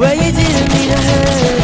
where you didn't